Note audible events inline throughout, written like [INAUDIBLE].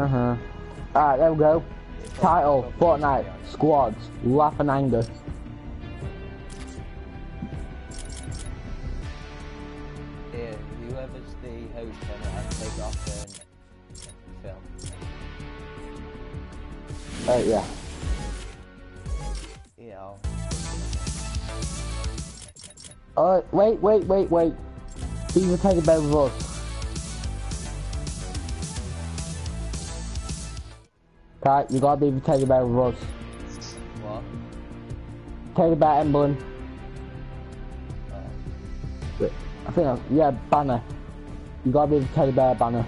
Uh huh. Alright, there we go. Title, Fortnite, squads, laugh and anger. Here, whoever's the host, I have to take off and film. Uh, yeah. Yeah, I'll... Oh, wait, wait, wait, wait. Beaver take a bed with us. Right, you gotta be take a bed with us. What? A bed, Emblem. Oh. I think, that's, yeah, banner. You gotta be the teddy bear banner.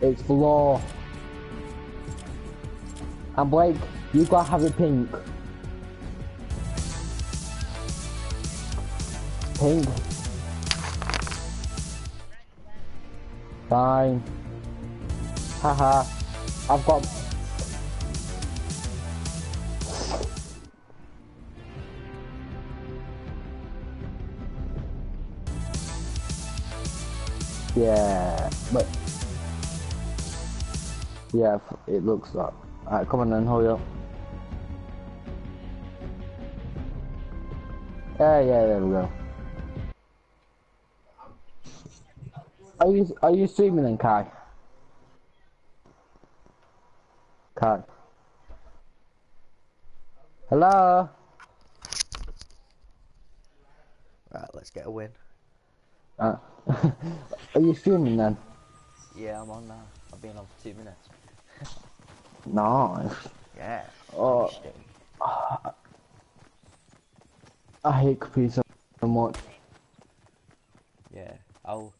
It's for law. And Blake, you gotta have it pink. Pink. Fine. Haha. I've got. Yeah, but. Yeah, it looks like. Alright, come on then, hurry up. Yeah, yeah, there we go. Are you are you streaming then, Kai? Hello. Right, let's get a win. Uh, [LAUGHS] are you streaming then? Yeah, I'm on now. I've been on for two minutes. [LAUGHS] Nice. Yeah. Oh. Stay. I hate Capri so much. Yeah, I'll.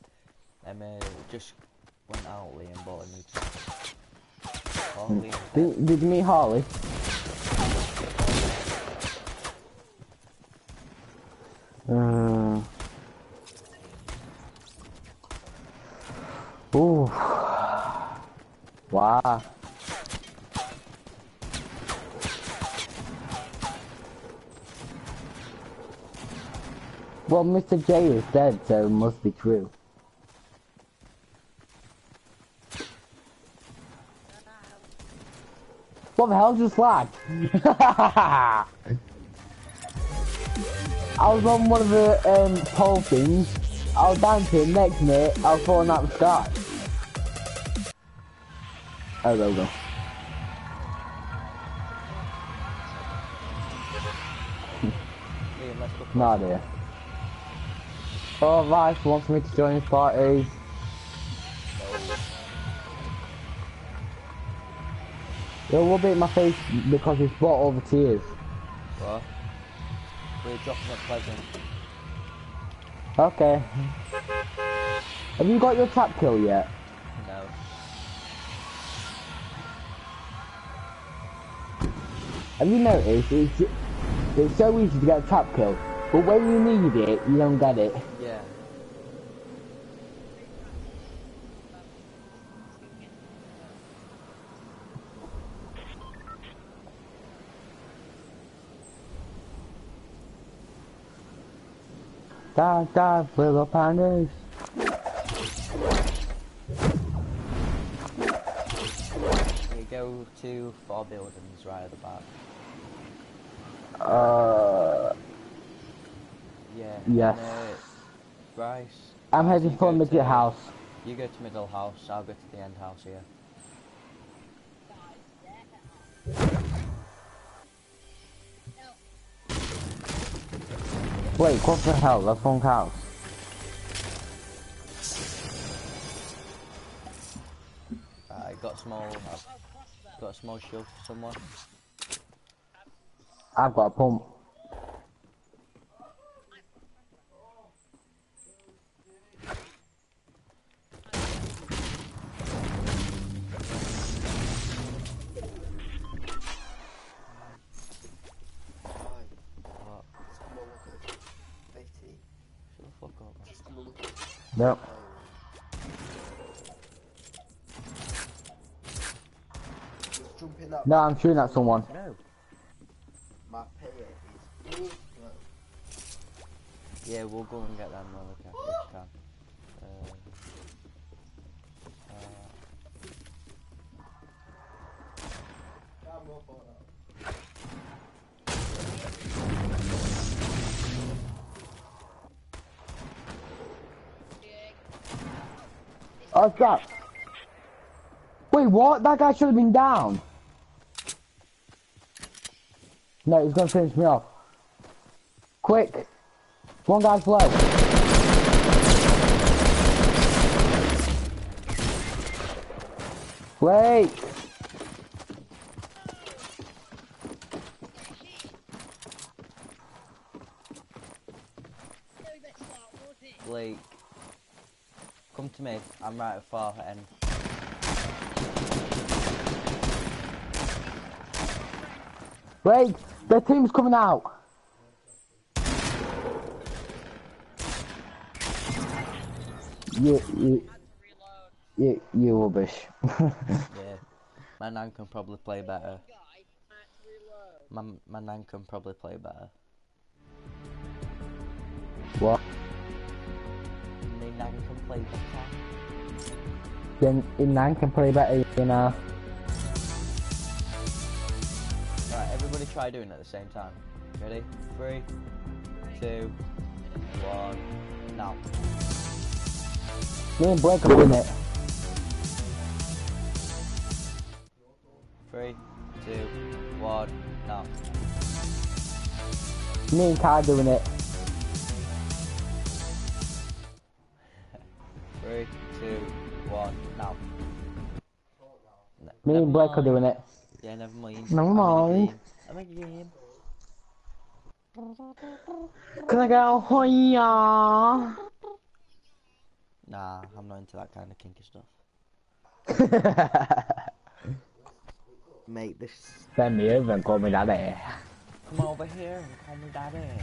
Um, uh, just went out, Liam, bought a new Did, did you meet Harley? Uh, ooh. Wow. Well, Mr. J is dead, so it must be true. What the hell just lag? [LAUGHS] I was on one of the um, pole things. I was dancing next minute. I was falling out the sky. Oh, there we go. [LAUGHS] No idea. Oh, Vice wants me to join his party. It will be in my face because he's brought all the tears. What? We're dropping at Pleasant. Okay. Have you got your trap kill yet? No. Have you noticed it's, it's so easy to get a trap kill, but when you need it, you don't get it. Yeah. Dive, dive, little pandas. We go to four buildings right at the back. Uh, Yeah. Yes. And, uh, Bryce. I'm heading for middle to- house. You go to middle house, I'll go to the end house here. Wait, what the hell? That's wrong house. I got small, I've got a small shield for someone. I've got a pump. Yep. Just jumping up. No, I'm shooting at someone. No. My pay is good. Yeah, we'll go and get them when Oh, crap. Wait, what? That guy should have been down. No, he's gonna finish me off. Quick. One guy's low. Wait. Blake, come to me. I'm right at far end. Wait. The team's coming out. You, you, you, you rubbish. [LAUGHS] Yeah. My nan can probably play better. My, my nan can probably play better. what? My nan can play better. Then Inan can play better, you know. Alright, everybody try doing it at the same time. Ready? Three, two, one, now. Me and Blake are doing it. Three, two, one, now. Me and Kai doing it. Three, two, one, now. Me and Blake are doing it. Yeah, never mind. Never I'm mind. I'm in a game. Can I go hoya? Nah, I'm not into that kind of kinky stuff. [LAUGHS] Mate, this. Send me over and call me daddy. Come over here and call me daddy.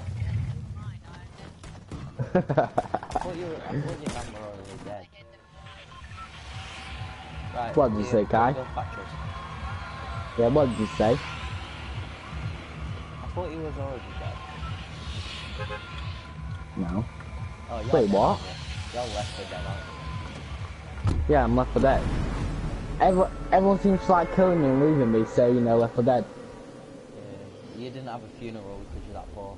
[LAUGHS] I thought you were, I thought your man were already dead. Right. What did you say, go- Kai? go fetch us. yeah, what did you say? I thought he was already dead. No. Oh, Wait, what? you? You're left for dead, aren't you? Yeah, I'm left for dead. Everyone, everyone seems to like killing me and leaving me, so you know, left for dead. Yeah. You didn't have a funeral because you're that poor.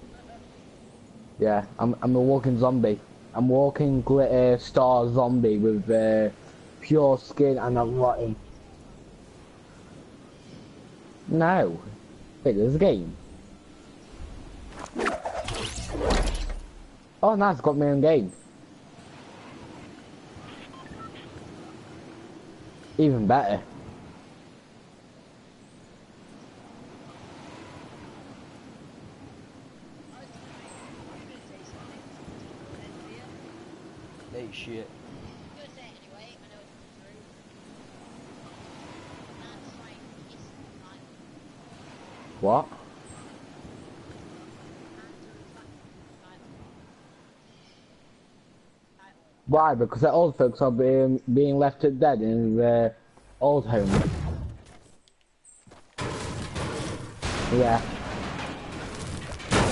Yeah, I'm I'm a walking zombie. I'm walking glitter star zombie with uh, pure skin and I'm rotting. No. Wait, there's a game. Oh, nice, got me in game. Even better. Shit. What? Why? Because the old folks are being being left dead in their old home. Yeah.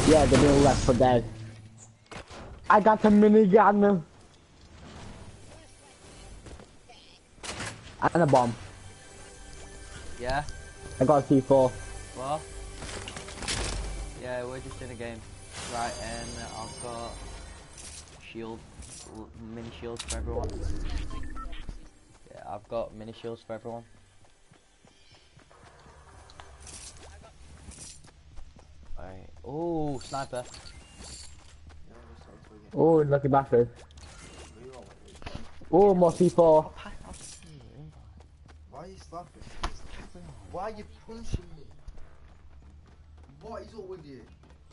Yeah, they're being left for dead. I got a minigun and a bomb. Yeah? I got a C4. What? Yeah, we're just in a game. Right, and I've got shield, mini shields for everyone. Yeah, I've got mini shields for everyone. Alright. Oh, sniper. Oh, lucky bastard. We all want it. Oh, more C4. Why are you slapping? Why are you punching me? What is up with you?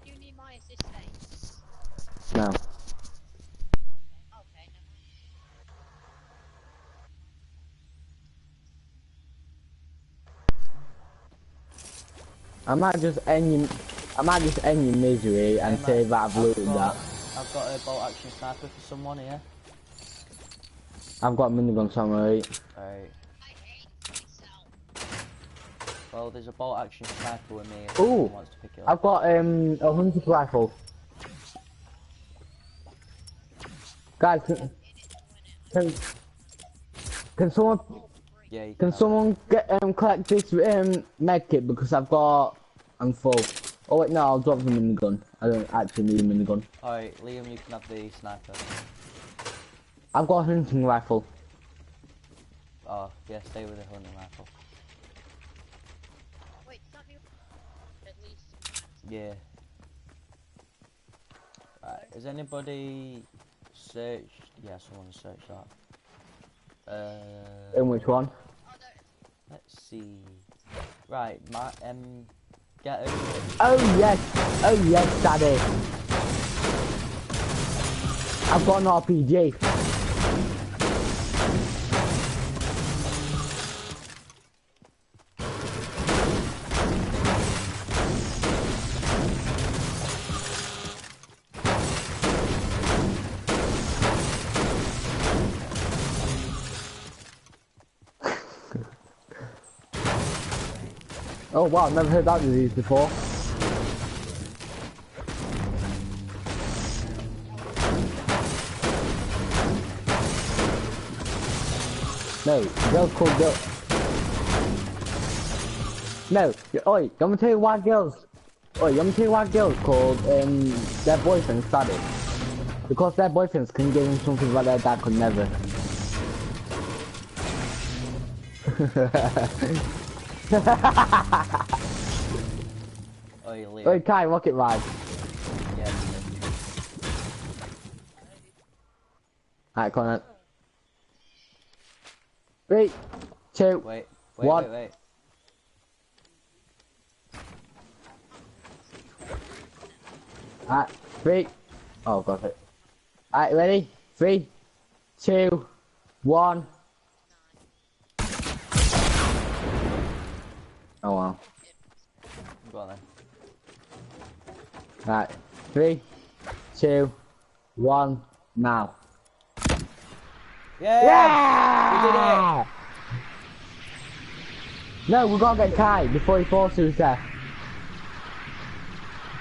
You need my assistance. No. Okay, okay, never. I might just end your, I might just end your misery and Hey, say Matt, that I've looted got, that. I've got a bolt action sniper for someone here. I've got a minigun somewhere. Right? Alright. I hate myself. Well, there's a bolt action sniper with me if Ooh. wants to pick it up. I've got um a hunting rifle. Guys, can, can, can someone Yeah, can have someone get um collect this um med kit because I've got I'm full. Oh wait, no, I'll drop them in the minigun. I don't actually need a minigun. Alright, Liam, you can have the sniper. I've got a hunting rifle. Oh, yeah, stay with the hunting rifle. Wait, is that new? At least. Yeah. Right, has anybody searched? Yeah, someone searched that. Uh, In which one? Let's see. Right, my um, get over. Oh yes, oh yes, daddy. I've got an RPG. Oh wow, I've never heard that disease before. No, girls called girl. No, oi, I'm gonna tell you why girls. Oi, I'm gonna tell you why girls called um their boyfriends daddy. Because their boyfriends can give them something that their dad could never. [LAUGHS] Oh, you Liam. Oi, Kai, rocket ride. Yeah. Alright, come on. Three, two, Wait, wait, What? wait, wait. Alright, three. Oh, got it. Alright, ready? Three, two, one. Oh wow. Go on then. Alright, three, two, one, now. Yeah! Yeah! No, we gotta get Kai before he falls to his death.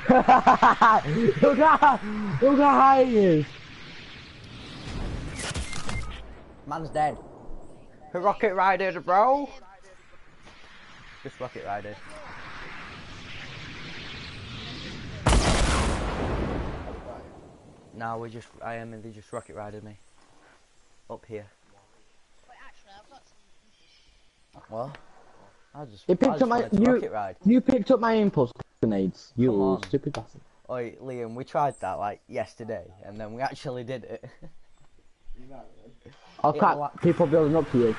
look at look at how high he is. Man's dead. Who rocket rided, bro? Just rocket rided. Now we just, I am, and they just rocket rided me. Up here. Wait, actually, I've got some. What? I just, He picked just up my wanted to you. rocket ride. You picked up my impulse grenades. You Come on. stupid bastard. Oi, Liam, we tried that like yesterday, and then we actually did it. I'll It cut people building up to you.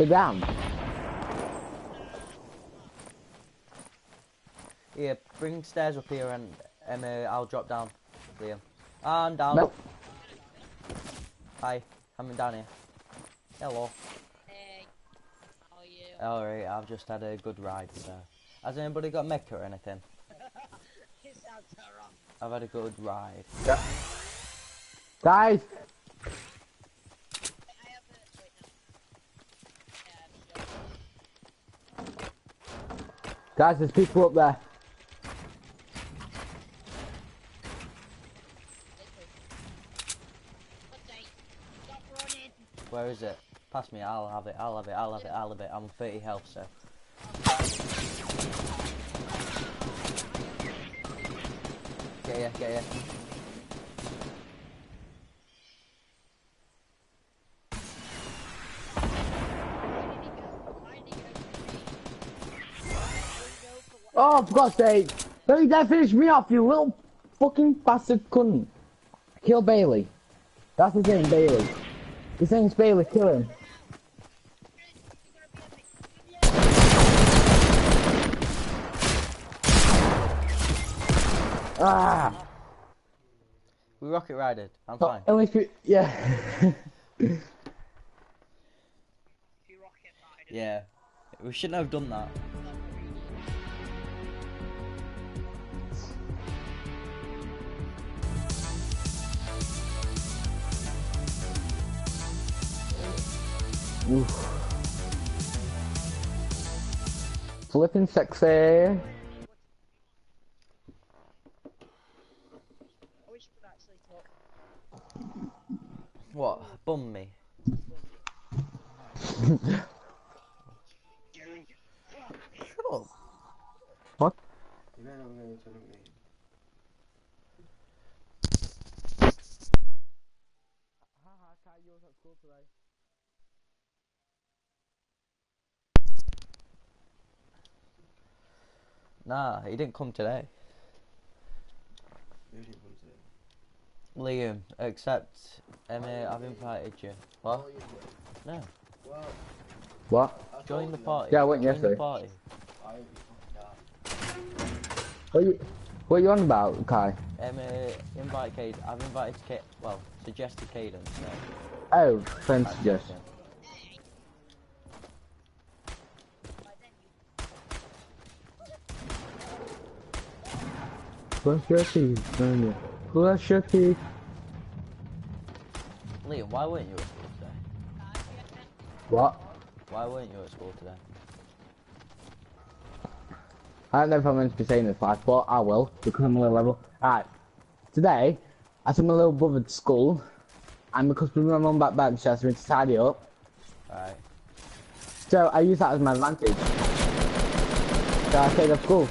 Sit down. Here, bring stairs up here, and and uh, I'll drop down, Liam. I'm down. No. Hi, I'm down here. Hello. Hey. How are you? Alright, I've just had a good ride there. Has anybody got mecha or anything? It sounds so wrong. I've had a good ride. Guys, Wait, I have a. Wait, no. Yeah, sure. Guys, there's people up there. Where is it? Pass me, I'll have it, I'll have it, I'll have it, I'll have it. I'm 30 health, so. Get ya, get ya. Where did he go? Why did he go for me? Where did he go for what? Oh, for God's sake. Don't you dare finish me off, you little fucking bastard cunt. Kill Bailey. That's his name, Bailey. His name's Bailey, kill him. Ah! We rocket rided, I'm Oh, fine. least we, yeah. You rocket rider. Yeah. We shouldn't have done that. Oof. Flipping sexy. I wish we could actually talk. What? Bum me. [LAUGHS] Shut up. What? You know I'm going to tell me. Nah, he didn't come today. Who didn't come today? Liam, except Emma, I've invited you. What? Oh. No. Well, What? Join the party. Yeah, I went Join yesterday. the party. I hope you. What you, what you on about, Kai? Emma, invite Cade. I've invited Cade. Well, suggested Caden. So. Oh, friend suggestion. Brush your teeth, Sonia. Brush your teeth. Liam, why weren't you at school today? What? Why weren't you at school today? I don't know if I'm meant to be saying this last, but I will, because I'm a little level. Alright. Today, I took my little brother to school, and because my mum back back, she asked me to tidy up. Alright. So I use that as my advantage. So I stayed at school.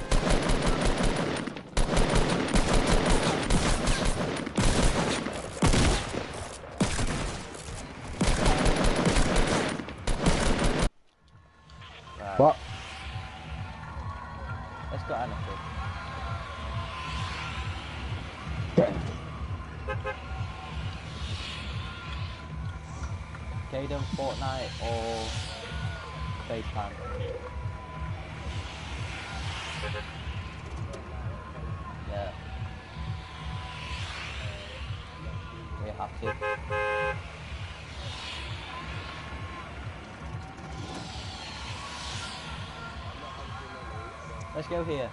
Go here.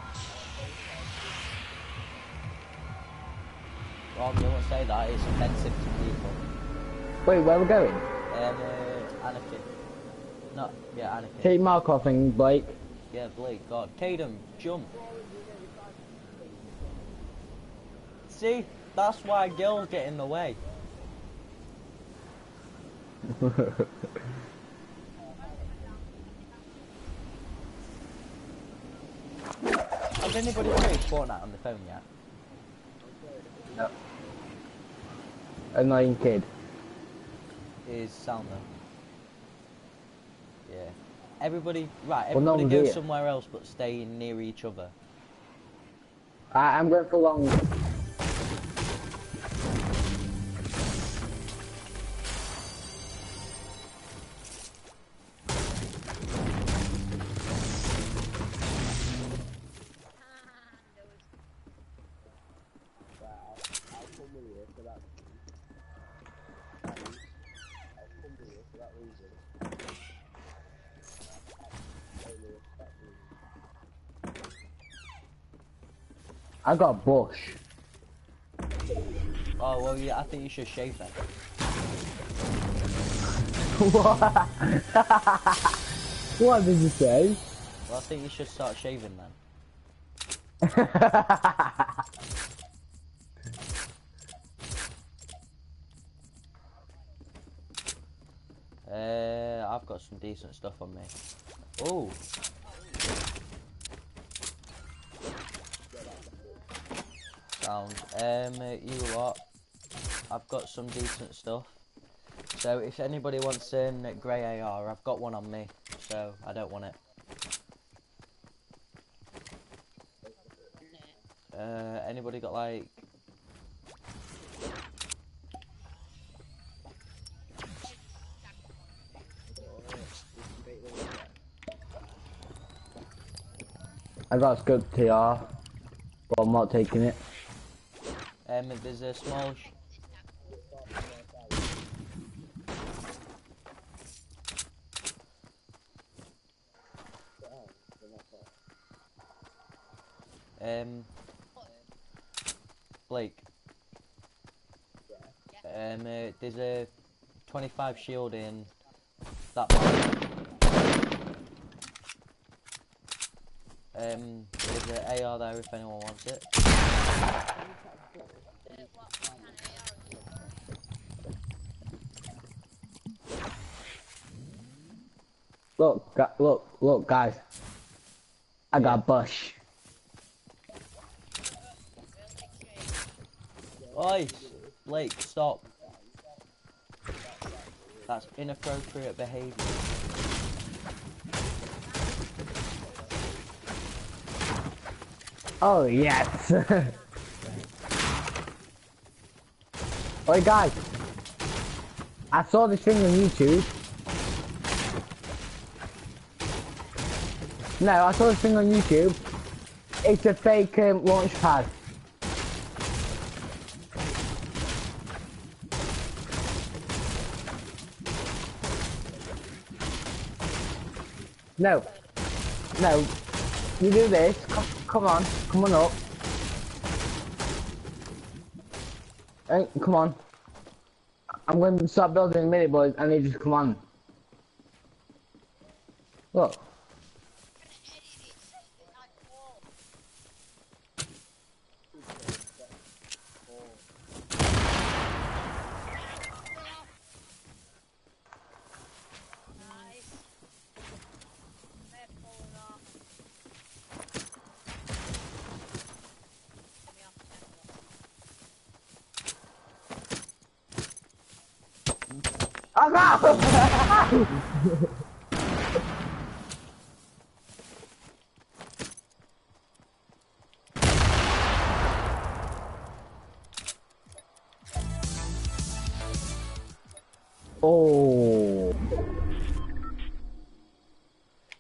Rob, you won't say that, it's offensive to people. Wait, where we going? Um, uh, Anakin. No, yeah, Anakin. Take Markov and Blake. Yeah, Blake, God. Tatum, jump. See? That's why girls get in the way. [LAUGHS] anybody played Fortnite on the phone yet? Annoying kid. Is though. Yeah. Everybody, right, Well, no everybody go somewhere else but stay near each other. I, I'm going for long. I got bush. Oh, well, yeah, I think you should shave that. [LAUGHS] what? what did you say? Well, I think you should start shaving then. [LAUGHS] Uh, I've got some decent stuff on me. Oh. Sound. Um, you lot. I've got some decent stuff. So if anybody wants an grey AR, I've got one on me. So I don't want it. Uh, anybody got like? I got a scope TR, but I'm not taking it. Um, there's a small. Um, Blake. Um, uh, there's a 25 shield in that Um, there's an AR there if anyone wants it. What, what kind of AR is it? Look, look, look, guys. I got bush. Oi, Blake, stop. That's inappropriate behaviour. Oh yes. Oi guys. I saw this thing on YouTube. No, I saw this thing on YouTube. It's a fake um, launch pad. No. No. You do this. Come, on. Come on up. Hey, come on. I'm going to start building in a minute, boys. I need you to come on. Look. Nice. They're falling off. Get me off the temple. Oh.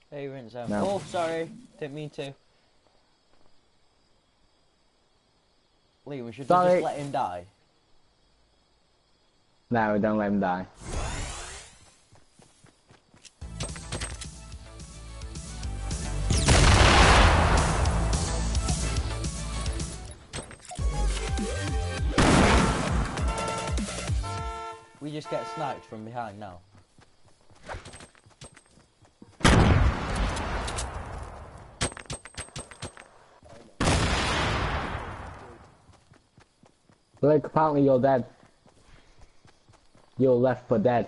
Hey, rinse out. No. Oh, sorry. Didn't mean to. Lee, we should Sorry. just let him die. No, don't let him die. Just get sniped from behind now. Blake, apparently you're dead. You're left for dead.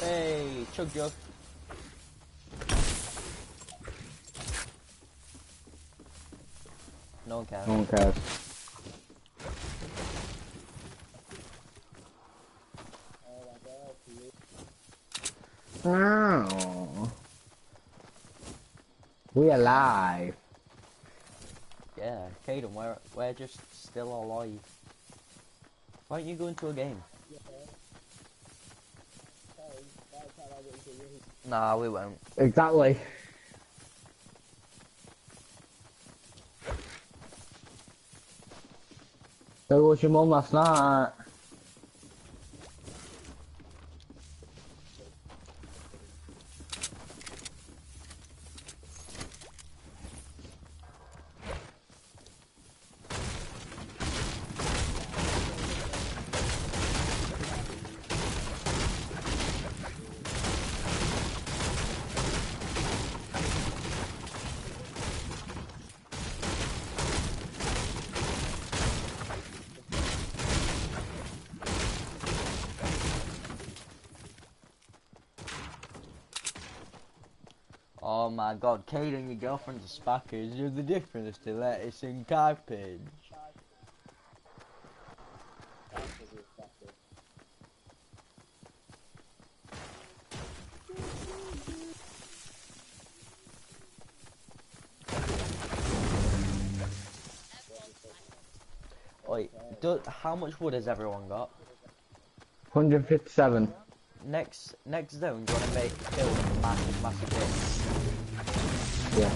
Hey, chug jug. No one cares. No one cares. We alive. Yeah, Caden, we're, we're just still alive. Why don't you go into a game? Nah, we won't. Exactly. So was your mum last night? Oh my god, Caden, your girlfriend's a spackers. You're the difference to lettuce and cabbage. Wait, do, how much wood has everyone got? 157. Next next zone, do you want to make build massive, massive bits? Yeah.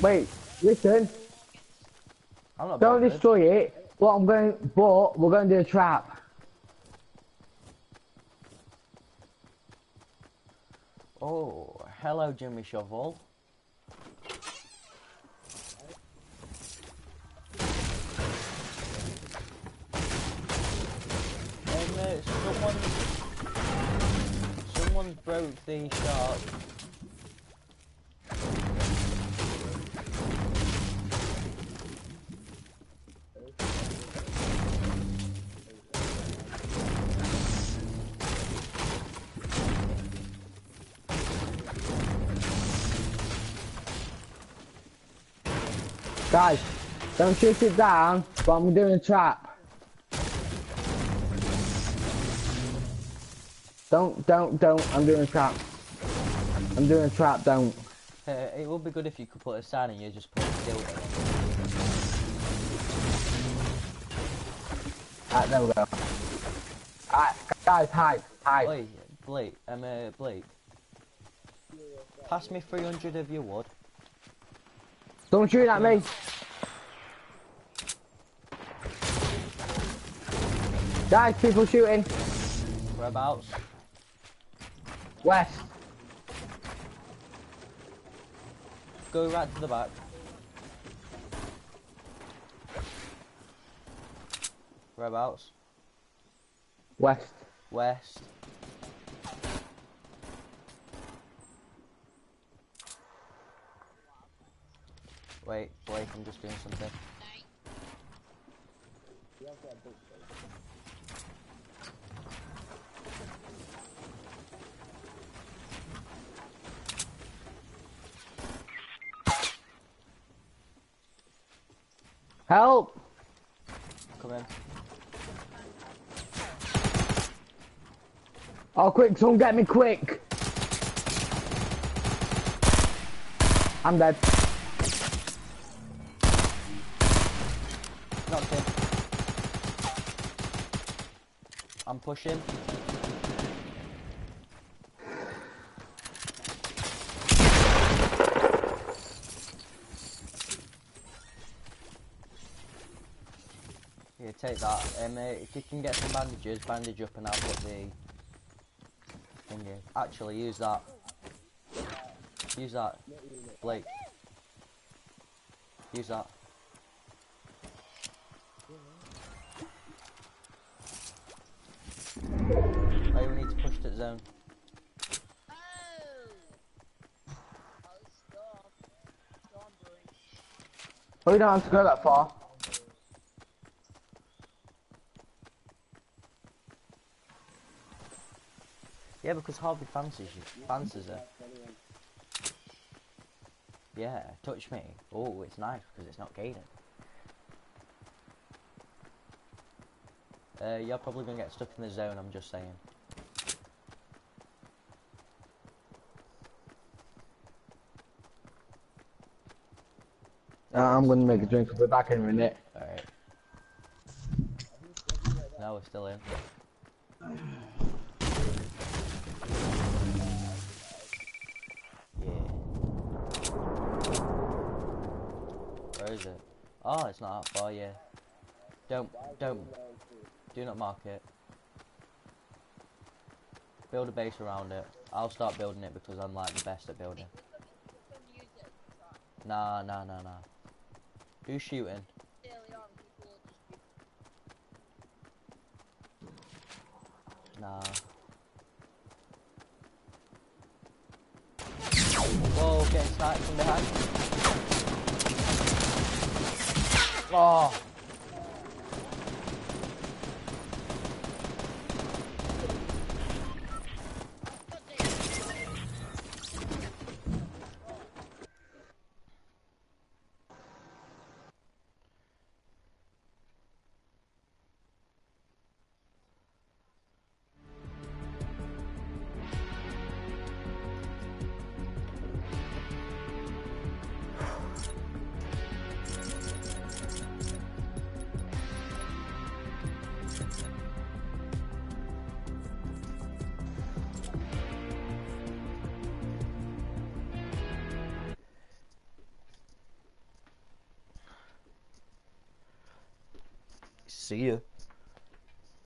Wait, listen. I'm not Don't bothered. destroy it. What I'm going, but we're going to do a trap. Oh, hello, Jimmy Shovel. Um, uh, someone broke the shark. Guys, don't shoot it down, but I'm doing a trap. Don't, don't, don't, I'm doing a trap. I'm doing a trap, don't. Uh, it would be good if you could put a sign and you just put still. Alright, there we go. Alright, guys, hide, hide. Oi, Blake, um, uh, Blake. Pass me 300 of your wood. Don't shoot at me. Guys, people shooting. Whereabouts? West. Go right to the back. Whereabouts? West. West. Wait, Blake, I'm just doing something. Help! Come in. Oh, quick, someone get me quick. I'm dead. Knocked him. I'm pushing. Here, take that. Um, uh, if you can get some bandages, bandage up and I'll put the thing in. Actually, use that. Use that. Blake. Use that. Zone. Oh! Stop. Stop, boy. You don't have to go that far. Yeah, because Harvey fancies you. Fancies her. Yeah, touch me. Oh, it's nice because it's not gated. Uh, you're probably gonna get stuck in the zone. I'm just saying. I'm gonna make a drink. Be back in a minute. All right. No, we're still in. Yeah. Where is it? Oh, it's not that far. Yeah. Don't, don't, do not mark it. Build a base around it. I'll start building it because I'm like the best at building. Nah, nah, nah, nah. Who's shooting? Nah. Whoa, getting sniped from behind. Oh.